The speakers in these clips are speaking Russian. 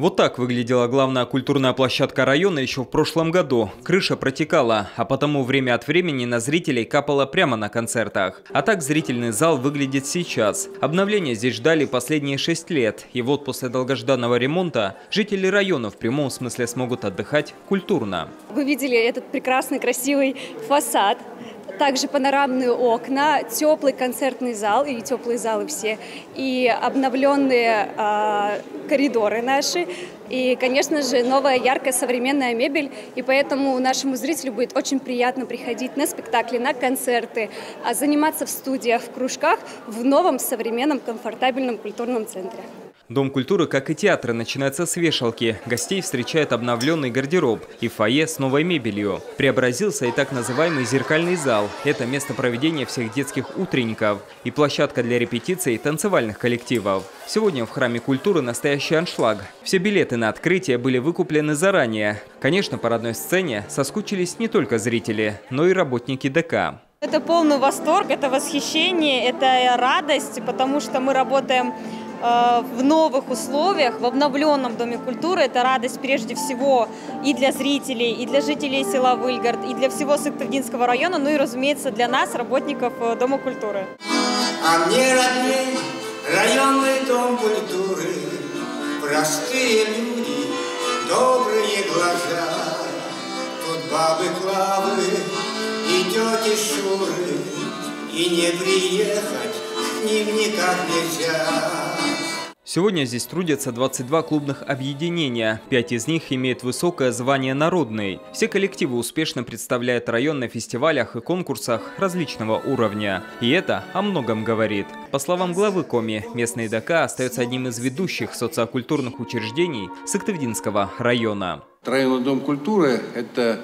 Вот так выглядела главная культурная площадка района еще в прошлом году. Крыша протекала, а потому время от времени на зрителей капало прямо на концертах. А так зрительный зал выглядит сейчас. Обновление здесь ждали последние шесть лет. И вот после долгожданного ремонта жители района в прямом смысле смогут отдыхать культурно. Вы видели этот прекрасный красивый фасад также панорамные окна, теплый концертный зал, и теплые залы все, и обновленные э, коридоры наши, и, конечно же, новая яркая современная мебель, и поэтому нашему зрителю будет очень приятно приходить на спектакли, на концерты, а заниматься в студиях, в кружках в новом современном комфортабельном культурном центре. Дом культуры, как и театры, начинается с вешалки. Гостей встречает обновленный гардероб и фойе с новой мебелью. Преобразился и так называемый зеркальный зал. Это место проведения всех детских утренников и площадка для репетиций танцевальных коллективов. Сегодня в Храме культуры настоящий аншлаг. Все билеты на открытие были выкуплены заранее. Конечно, по родной сцене соскучились не только зрители, но и работники ДК. Это полный восторг, это восхищение, это радость, потому что мы работаем в новых условиях, в обновленном Доме культуры. Это радость прежде всего и для зрителей, и для жителей села Выльгард, и для всего Сыктывдинского района, ну и, разумеется, для нас, работников э, Дома культуры. А мне родней районный Дом культуры, простые люди, добрые глаза. Тут бабы Клавы и тети Шуры, и не приехать к ним никак нельзя. Сегодня здесь трудятся 22 клубных объединения. Пять из них имеют высокое звание «Народный». Все коллективы успешно представляют район на фестивалях и конкурсах различного уровня. И это о многом говорит. По словам главы Коми, местный ДК остается одним из ведущих социокультурных учреждений Сыктывдинского района. Районный дом культуры – это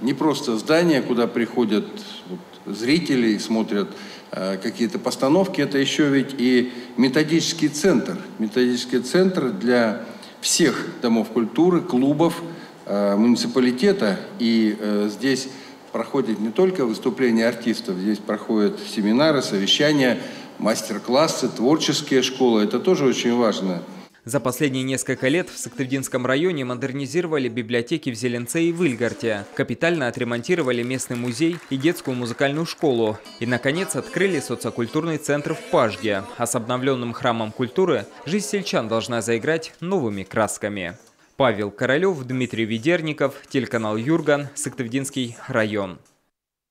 не просто здание, куда приходят вот, зрители и смотрят Э, какие-то постановки, это еще ведь и методический центр. Методический центр для всех домов культуры, клубов, э, муниципалитета. И э, здесь проходит не только выступления артистов, здесь проходят семинары, совещания, мастер-классы, творческие школы. Это тоже очень важно. За последние несколько лет в Сыктывдинском районе модернизировали библиотеки в Зеленце и Выльгарте, капитально отремонтировали местный музей и детскую музыкальную школу и, наконец, открыли социокультурный центр в Пажге. А с обновленным храмом культуры жизнь сельчан должна заиграть новыми красками. Павел Королев, Дмитрий Ведерников, телеканал Юрган, Сыктывдинский район.